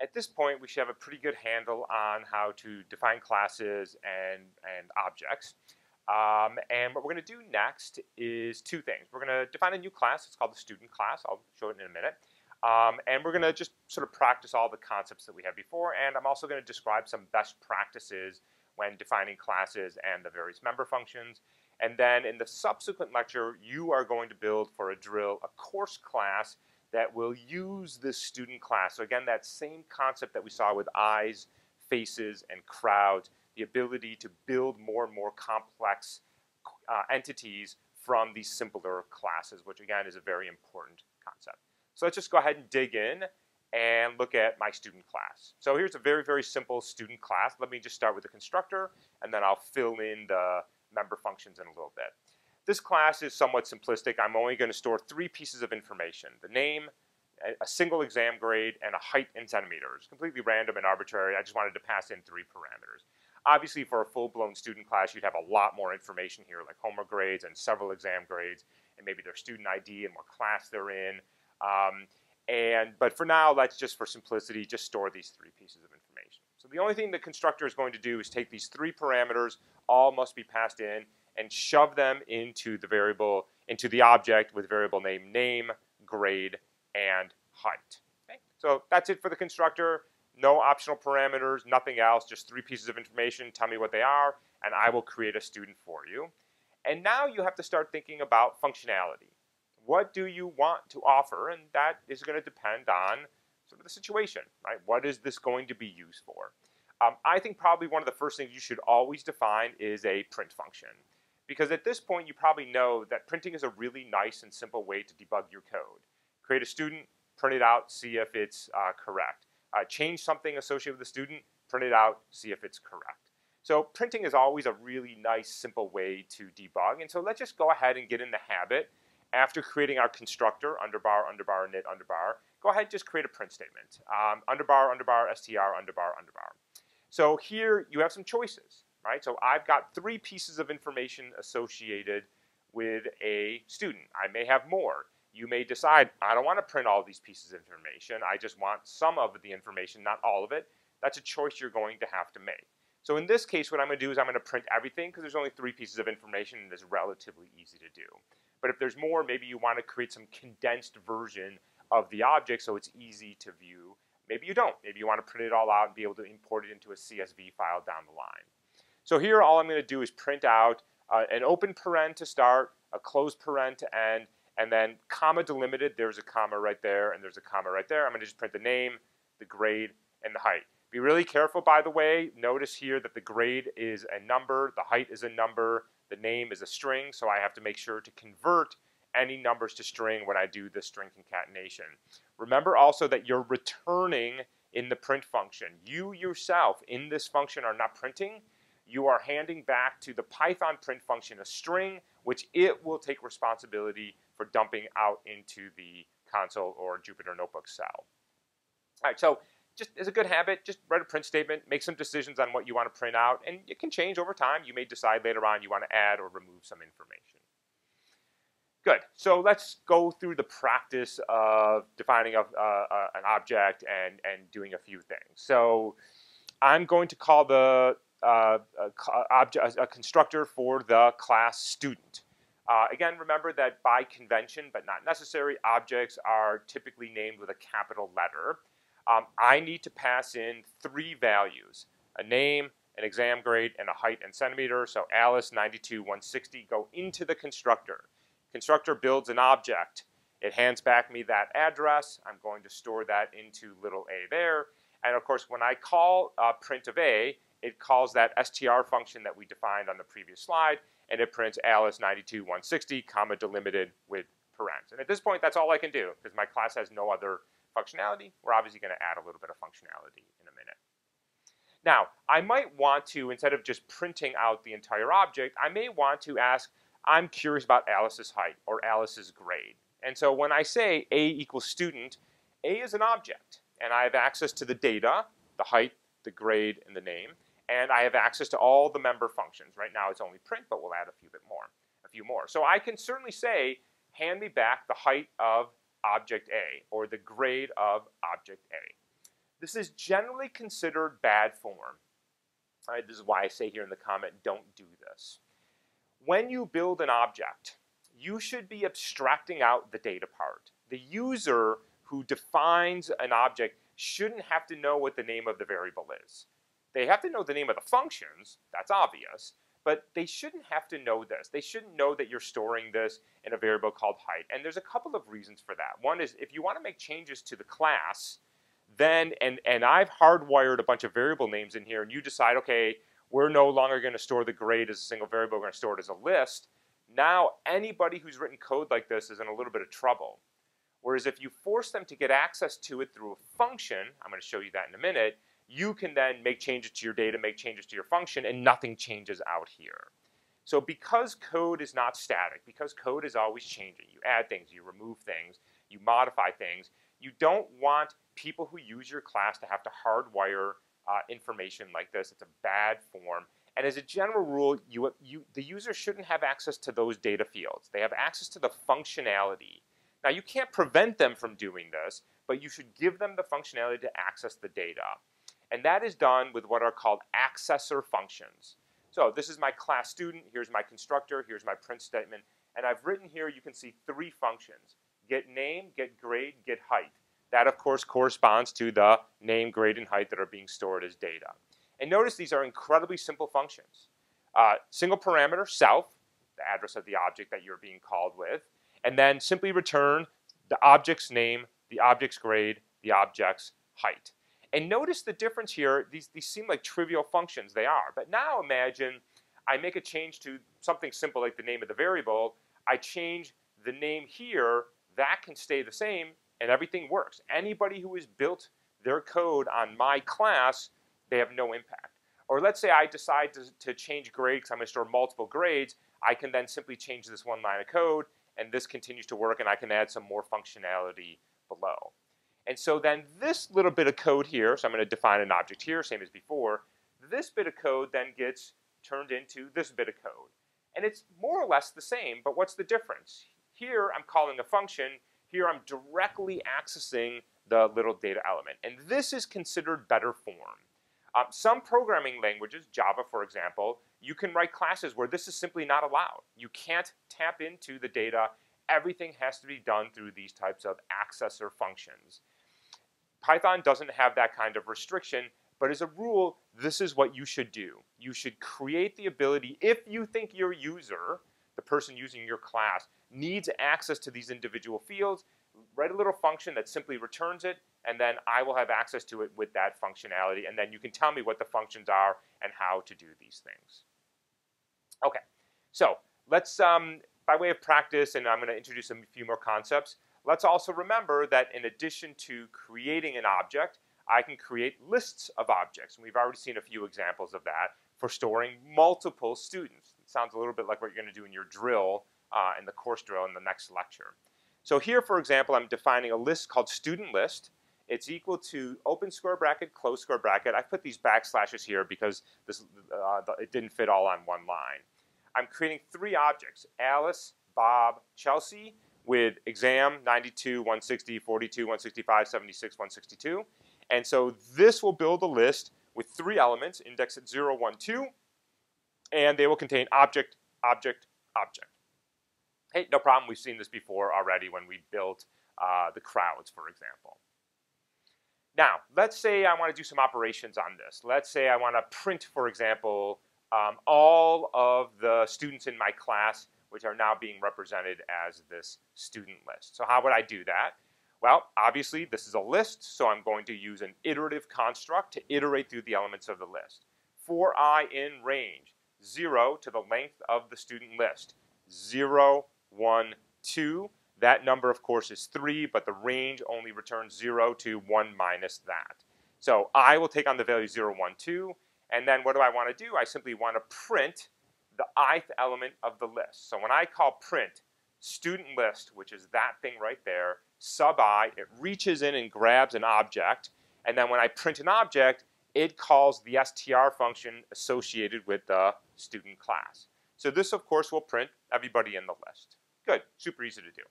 at this point, we should have a pretty good handle on how to define classes and, and objects. Um, and what we're going to do next is two things. We're going to define a new class. It's called the student class. I'll show it in a minute. Um, and we're going to just sort of practice all the concepts that we had before. And I'm also going to describe some best practices when defining classes and the various member functions. And then in the subsequent lecture, you are going to build for a drill a course class that will use this student class. So again, that same concept that we saw with eyes, faces, and crowds, the ability to build more and more complex uh, entities from these simpler classes, which again is a very important concept. So let's just go ahead and dig in and look at my student class. So here's a very, very simple student class. Let me just start with the constructor, and then I'll fill in the member functions in a little bit. This class is somewhat simplistic. I'm only going to store three pieces of information, the name, a single exam grade, and a height in centimeters. Completely random and arbitrary. I just wanted to pass in three parameters. Obviously, for a full-blown student class, you'd have a lot more information here, like homework grades and several exam grades, and maybe their student ID and what class they're in. Um, and But for now, let's just, for simplicity, just store these three pieces of information. So the only thing the constructor is going to do is take these three parameters, all must be passed in, and shove them into the variable, into the object with variable name name, grade, and height. Okay? So that's it for the constructor. No optional parameters, nothing else, just three pieces of information. Tell me what they are, and I will create a student for you. And now you have to start thinking about functionality. What do you want to offer? And that is going to depend on sort of the situation, right? What is this going to be used for? Um, I think probably one of the first things you should always define is a print function. Because at this point, you probably know that printing is a really nice and simple way to debug your code. Create a student, print it out, see if it's uh, correct. Uh, change something associated with the student, print it out, see if it's correct. So printing is always a really nice, simple way to debug. And so let's just go ahead and get in the habit. After creating our constructor, underbar, underbar, init, underbar, go ahead and just create a print statement. Um, underbar, underbar, str, underbar, underbar. So here you have some choices right? So I've got three pieces of information associated with a student. I may have more. You may decide, I don't want to print all these pieces of information. I just want some of the information, not all of it. That's a choice you're going to have to make. So in this case, what I'm going to do is I'm going to print everything because there's only three pieces of information and it's relatively easy to do. But if there's more, maybe you want to create some condensed version of the object so it's easy to view. Maybe you don't. Maybe you want to print it all out and be able to import it into a CSV file down the line. So here all I'm going to do is print out uh, an open paren to start, a closed paren to end, and then comma delimited, there's a comma right there, and there's a comma right there. I'm going to just print the name, the grade, and the height. Be really careful, by the way. Notice here that the grade is a number, the height is a number, the name is a string, so I have to make sure to convert any numbers to string when I do the string concatenation. Remember also that you're returning in the print function. You yourself in this function are not printing, you are handing back to the Python print function a string, which it will take responsibility for dumping out into the console or Jupyter Notebook cell. All right, so just as a good habit, just write a print statement, make some decisions on what you want to print out, and it can change over time. You may decide later on you want to add or remove some information. Good. So let's go through the practice of defining a, uh, uh, an object and, and doing a few things. So I'm going to call the uh, a, a, constructor for the class student. Uh, again, remember that by convention, but not necessary, objects are typically named with a capital letter. Um, I need to pass in three values, a name, an exam grade, and a height in centimeters. So Alice 92 160 go into the constructor. Constructor builds an object. It hands back me that address. I'm going to store that into little a there. And of course, when I call uh, print of a, it calls that str function that we defined on the previous slide, and it prints Alice 92 160, comma delimited with parens. And at this point, that's all I can do because my class has no other functionality. We're obviously going to add a little bit of functionality in a minute. Now, I might want to, instead of just printing out the entire object, I may want to ask, I'm curious about Alice's height or Alice's grade. And so when I say A equals student, A is an object, and I have access to the data, the height, the grade, and the name and I have access to all the member functions. Right now it's only print, but we'll add a few bit more, a few more. So I can certainly say, hand me back the height of object A or the grade of object A. This is generally considered bad form. Right, this is why I say here in the comment, don't do this. When you build an object, you should be abstracting out the data part. The user who defines an object shouldn't have to know what the name of the variable is. They have to know the name of the functions, that's obvious, but they shouldn't have to know this. They shouldn't know that you're storing this in a variable called height. And there's a couple of reasons for that. One is if you want to make changes to the class, then, and, and I've hardwired a bunch of variable names in here, and you decide, okay, we're no longer going to store the grade as a single variable, we're going to store it as a list. Now, anybody who's written code like this is in a little bit of trouble. Whereas if you force them to get access to it through a function, I'm going to show you that in a minute, you can then make changes to your data, make changes to your function, and nothing changes out here. So because code is not static, because code is always changing, you add things, you remove things, you modify things, you don't want people who use your class to have to hardwire uh, information like this. It's a bad form. And as a general rule, you, you, the user shouldn't have access to those data fields. They have access to the functionality. Now, you can't prevent them from doing this, but you should give them the functionality to access the data. And that is done with what are called accessor functions. So this is my class student, here's my constructor, here's my print statement, and I've written here, you can see three functions. Get name, get grade, get height. That, of course, corresponds to the name, grade, and height that are being stored as data. And notice these are incredibly simple functions. Uh, single parameter, self, the address of the object that you're being called with, and then simply return the object's name, the object's grade, the object's height. And notice the difference here. These, these seem like trivial functions. They are. But now imagine I make a change to something simple like the name of the variable. I change the name here. That can stay the same, and everything works. Anybody who has built their code on my class, they have no impact. Or let's say I decide to, to change grade because I'm going to store multiple grades. I can then simply change this one line of code, and this continues to work, and I can add some more functionality below. And so then this little bit of code here, so I'm going to define an object here, same as before, this bit of code then gets turned into this bit of code. And it's more or less the same, but what's the difference? Here I'm calling a function, here I'm directly accessing the little data element. And this is considered better form. Um, some programming languages, Java for example, you can write classes where this is simply not allowed. You can't tap into the data. Everything has to be done through these types of accessor functions. Python doesn't have that kind of restriction, but as a rule, this is what you should do. You should create the ability, if you think your user, the person using your class, needs access to these individual fields, write a little function that simply returns it, and then I will have access to it with that functionality, and then you can tell me what the functions are and how to do these things. Okay, so let's, um, by way of practice, and I'm going to introduce a few more concepts, Let's also remember that in addition to creating an object, I can create lists of objects. And we've already seen a few examples of that for storing multiple students. It sounds a little bit like what you're going to do in your drill, uh, in the course drill in the next lecture. So here, for example, I'm defining a list called student list. It's equal to open square bracket, close square bracket. I put these backslashes here because this, uh, it didn't fit all on one line. I'm creating three objects, Alice, Bob, Chelsea, with exam 92, 160, 42, 165, 76, 162. And so this will build a list with three elements, index at 0, 1, 2, and they will contain object, object, object. Hey, no problem. We've seen this before already when we built uh, the crowds, for example. Now, let's say I want to do some operations on this. Let's say I want to print, for example, um, all of the students in my class which are now being represented as this student list. So how would I do that? Well, obviously, this is a list, so I'm going to use an iterative construct to iterate through the elements of the list. For i in range, 0 to the length of the student list. 0, 1, 2. That number, of course, is 3, but the range only returns 0 to 1 minus that. So i will take on the value 0, 1, 2, and then what do I want to do? I simply want to print the ith element of the list. So when I call print student list, which is that thing right there, sub i, it reaches in and grabs an object, and then when I print an object, it calls the str function associated with the student class. So this, of course, will print everybody in the list. Good, super easy to do.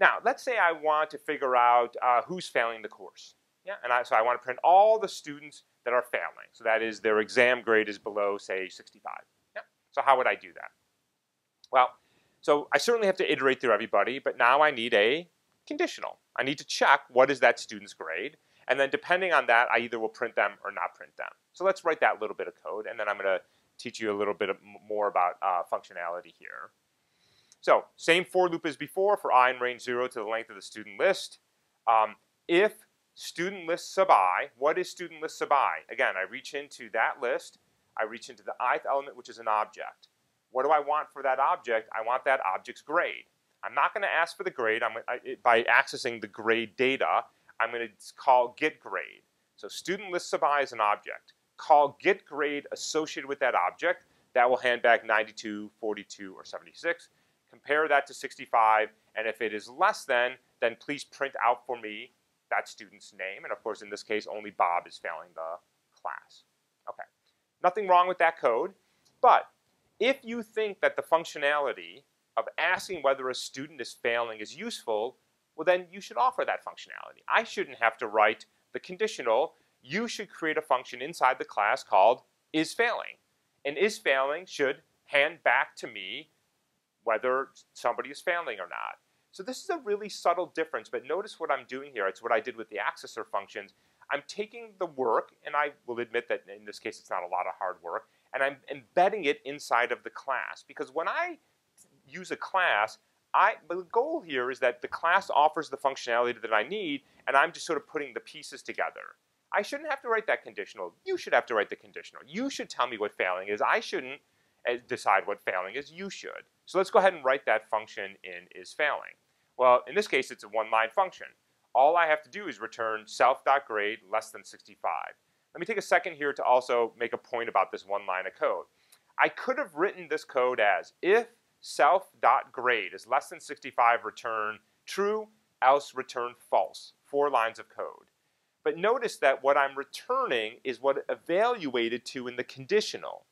Now, let's say I want to figure out uh, who's failing the course. Yeah, and I, so I want to print all the students that are failing. So that is their exam grade is below, say, 65. Yeah. So how would I do that? Well, so I certainly have to iterate through everybody, but now I need a conditional. I need to check what is that student's grade, and then depending on that, I either will print them or not print them. So let's write that little bit of code, and then I'm going to teach you a little bit more about uh, functionality here. So same for loop as before for i in range 0 to the length of the student list. Um, if student list sub i, what is student list sub i? Again, I reach into that list, I reach into the ith element, which is an object. What do I want for that object? I want that object's grade. I'm not going to ask for the grade. I'm, I, by accessing the grade data, I'm going to call get grade. So student list sub i is an object. Call get grade associated with that object. That will hand back 92, 42, or 76 compare that to 65, and if it is less than, then please print out for me that student's name. And of course, in this case, only Bob is failing the class. Okay, nothing wrong with that code, but if you think that the functionality of asking whether a student is failing is useful, well then you should offer that functionality. I shouldn't have to write the conditional. You should create a function inside the class called is failing. And is failing should hand back to me whether somebody is failing or not. So this is a really subtle difference, but notice what I'm doing here. It's what I did with the accessor functions. I'm taking the work, and I will admit that in this case it's not a lot of hard work, and I'm embedding it inside of the class. Because when I use a class, I, the goal here is that the class offers the functionality that I need, and I'm just sort of putting the pieces together. I shouldn't have to write that conditional. You should have to write the conditional. You should tell me what failing is. I shouldn't Eh, decide what failing is, you should. So let's go ahead and write that function in is failing. Well, in this case, it's a one-line function. All I have to do is return self.grade less than 65. Let me take a second here to also make a point about this one line of code. I could have written this code as if self.grade is less than 65, return true, else return false. Four lines of code. But notice that what I'm returning is what evaluated to in the conditional.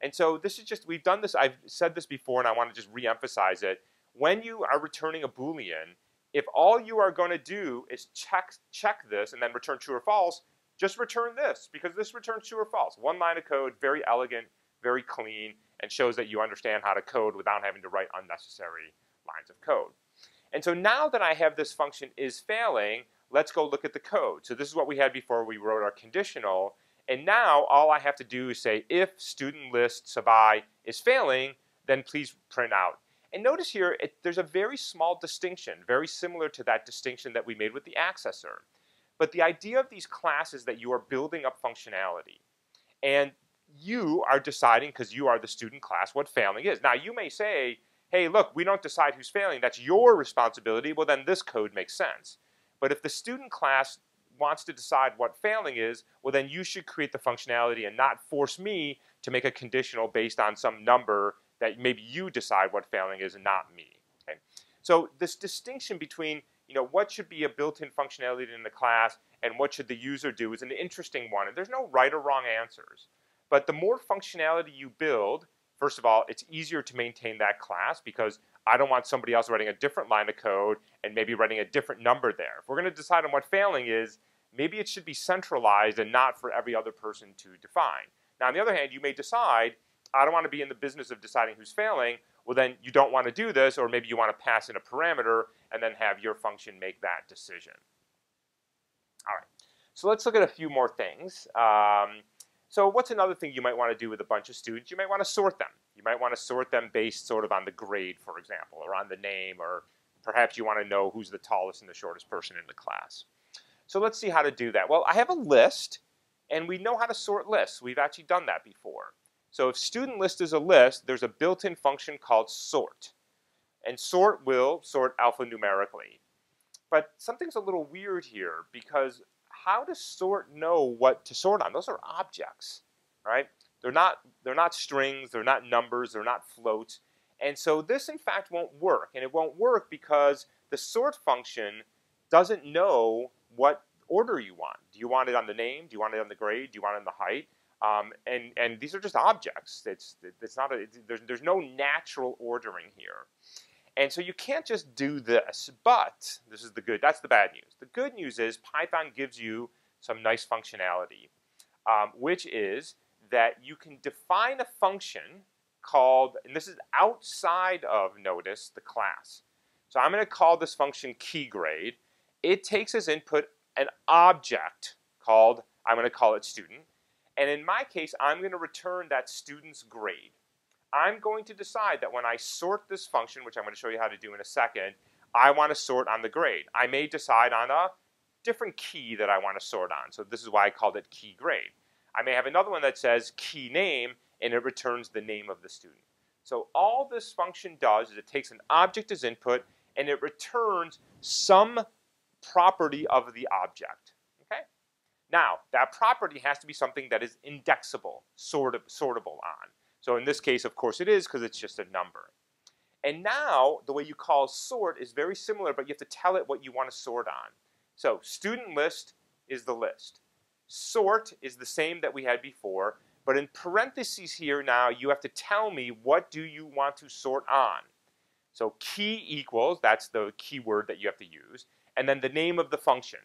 And so this is just, we've done this, I've said this before and I want to just re-emphasize it. When you are returning a Boolean, if all you are going to do is check, check this and then return true or false, just return this because this returns true or false. One line of code, very elegant, very clean, and shows that you understand how to code without having to write unnecessary lines of code. And so now that I have this function is failing, let's go look at the code. So this is what we had before we wrote our conditional. And now all I have to do is say if student list i is failing, then please print out. And notice here, it, there's a very small distinction, very similar to that distinction that we made with the accessor. But the idea of these classes that you are building up functionality. And you are deciding, because you are the student class, what failing is. Now you may say, hey, look, we don't decide who's failing. That's your responsibility. Well, then this code makes sense. But if the student class wants to decide what failing is, well then you should create the functionality and not force me to make a conditional based on some number that maybe you decide what failing is and not me. Okay? So this distinction between you know, what should be a built-in functionality in the class and what should the user do is an interesting one. And there's no right or wrong answers. But the more functionality you build, first of all, it's easier to maintain that class because I don't want somebody else writing a different line of code and maybe writing a different number there. If we're going to decide on what failing is, maybe it should be centralized and not for every other person to define. Now, on the other hand, you may decide, I don't want to be in the business of deciding who's failing. Well, then you don't want to do this, or maybe you want to pass in a parameter and then have your function make that decision. All right, so let's look at a few more things. Um, so what's another thing you might want to do with a bunch of students? You might want to sort them. You might want to sort them based sort of on the grade, for example, or on the name, or perhaps you want to know who's the tallest and the shortest person in the class. So let's see how to do that. Well, I have a list, and we know how to sort lists. We've actually done that before. So if student list is a list, there's a built-in function called sort. And sort will sort alphanumerically. But something's a little weird here because how does sort know what to sort on? Those are objects, right? They're not, they're not strings, they're not numbers, they're not floats. And so this, in fact, won't work. And it won't work because the sort function doesn't know what order you want. Do you want it on the name? Do you want it on the grade? Do you want it on the height? Um, and, and these are just objects. It's, it's not a, it's, there's, there's no natural ordering here. And so you can't just do this, but this is the good, that's the bad news. The good news is Python gives you some nice functionality, um, which is that you can define a function called, and this is outside of, notice, the class. So I'm going to call this function keyGrade. It takes as input an object called, I'm going to call it student. And in my case, I'm going to return that student's grade. I'm going to decide that when I sort this function, which I'm going to show you how to do in a second, I want to sort on the grade. I may decide on a different key that I want to sort on. So this is why I called it key grade. I may have another one that says key name, and it returns the name of the student. So all this function does is it takes an object as input, and it returns some property of the object. Okay? Now, that property has to be something that is indexable, sort of, sortable on. So in this case, of course, it is because it's just a number. And now, the way you call sort is very similar, but you have to tell it what you want to sort on. So student list is the list. Sort is the same that we had before, but in parentheses here now, you have to tell me what do you want to sort on. So key equals, that's the keyword that you have to use, and then the name of the function.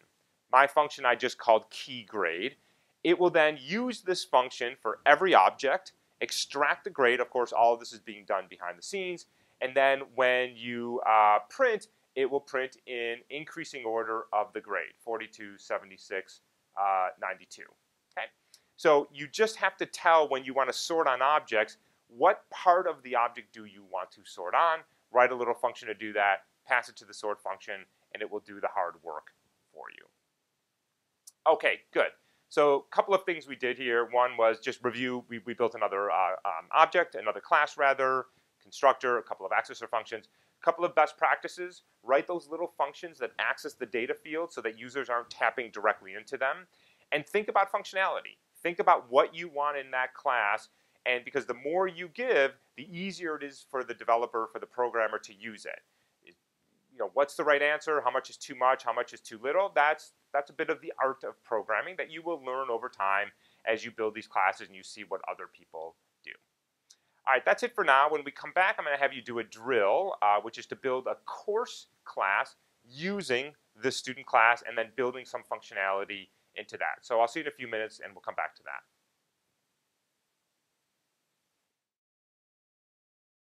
My function I just called key grade. It will then use this function for every object, extract the grade. Of course, all of this is being done behind the scenes. And then when you uh, print, it will print in increasing order of the grade, 42, 76, uh, 92. Okay? So you just have to tell when you want to sort on objects, what part of the object do you want to sort on, write a little function to do that, pass it to the sort function, and it will do the hard work for you. Okay, good. So a couple of things we did here. One was just review. We, we built another uh, um, object, another class rather, constructor, a couple of accessor functions A couple of best practices, write those little functions that access the data field so that users aren't tapping directly into them. And think about functionality. Think about what you want in that class and because the more you give, the easier it is for the developer, for the programmer to use it. You know, what's the right answer? How much is too much? How much is too little? That's, that's a bit of the art of programming that you will learn over time as you build these classes and you see what other people do. All right, that's it for now. When we come back, I'm going to have you do a drill, uh, which is to build a course class using the student class and then building some functionality into that. So I'll see you in a few minutes and we'll come back to that.